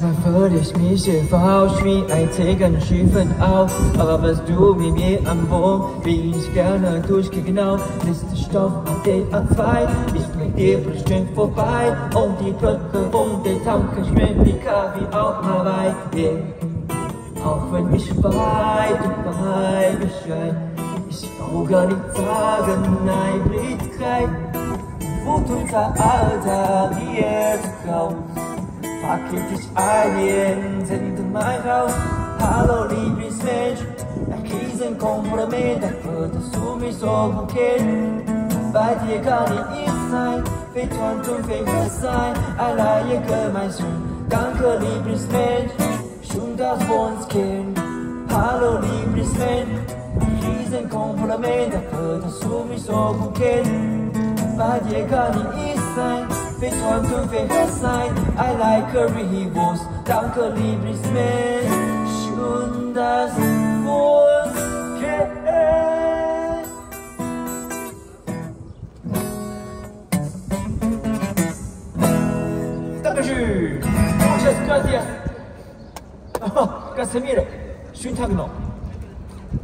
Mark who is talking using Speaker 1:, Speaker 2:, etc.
Speaker 1: 可怜 mich sehr falsch, wie ein Tegen schiefen auf. Aber was du mit mir an Bord, bin ich gerne durchgegangen. Letzter Stoff auf der A2, ich bring dir bestimmt vorbei. Und die Brücke und der Tanke schmeckt die Kaffee auf Hawaii. Yeah. Auch wenn ich weit und weit bescheid, ich brauch gar nicht sagen, nein, Blitzkrieg. Wut unser Alltag jetzt raus. Packet dich ein, sende mal raus. Hallo, Lieblingsmensch, ein Krisenkompliment, dafür, dass du mich so kennst. Bei dir kann ich ich sein, verträumt und verhört sein, alleine gemeinsam. Danke, Lieblingsmensch, schön, dass wir uns kennen. Hallo, Lieblingsmensch, ein Krisenkompliment, dafür, dass du mich so gut kennst. Bei dir kann ich ich sein, verträumt und verhört sein, I like a Rivers, danke, Lieblingsmensch, schön, dass wir uns kennen. Dankeschön. Muchas gracias. Casemiro, schönen Tag noch.